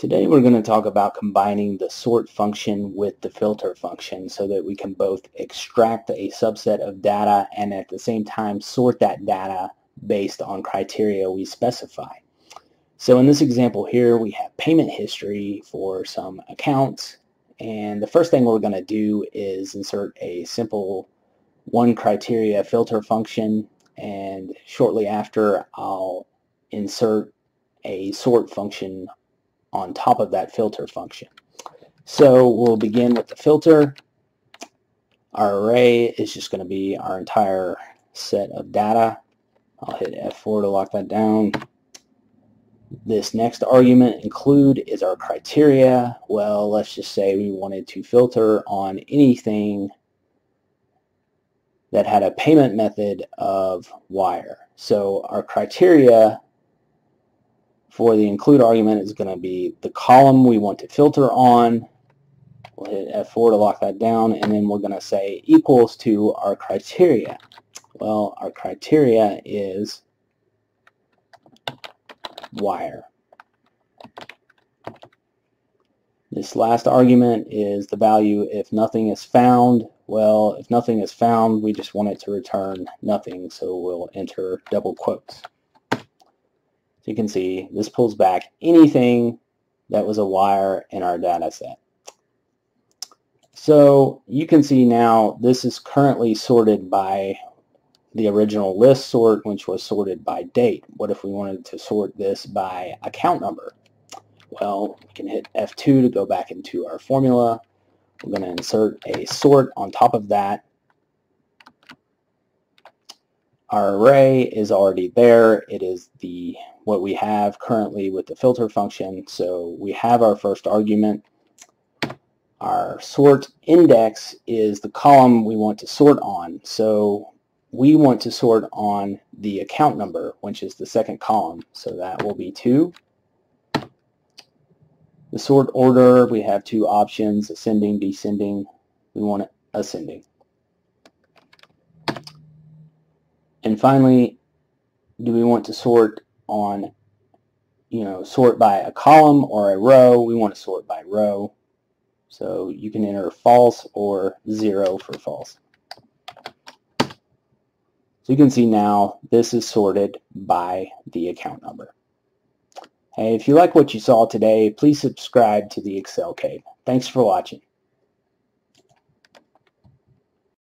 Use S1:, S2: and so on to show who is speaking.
S1: Today we're going to talk about combining the sort function with the filter function so that we can both extract a subset of data and at the same time sort that data based on criteria we specify. So in this example here we have payment history for some accounts and the first thing we're going to do is insert a simple one criteria filter function and shortly after I'll insert a sort function on top of that filter function. So we'll begin with the filter. Our array is just going to be our entire set of data. I'll hit F4 to lock that down. This next argument include is our criteria. Well, let's just say we wanted to filter on anything that had a payment method of wire. So our criteria for the include argument is going to be the column we want to filter on. We'll hit F4 to lock that down, and then we're going to say equals to our criteria. Well, our criteria is wire. This last argument is the value if nothing is found. Well, if nothing is found, we just want it to return nothing, so we'll enter double quotes. So you can see this pulls back anything that was a wire in our data set. So you can see now this is currently sorted by the original list sort, which was sorted by date. What if we wanted to sort this by account number? Well, we can hit F2 to go back into our formula. We're going to insert a sort on top of that our array is already there. It is the what we have currently with the filter function. So we have our first argument. Our sort index is the column we want to sort on. So we want to sort on the account number, which is the second column. So that will be 2. The sort order, we have two options, ascending, descending. We want it ascending. And finally, do we want to sort on, you know, sort by a column or a row? We want to sort by row. So you can enter false or 0 for false. So you can see now this is sorted by the account number. Hey, if you like what you saw today, please subscribe to the Excel Cave. Thanks for watching.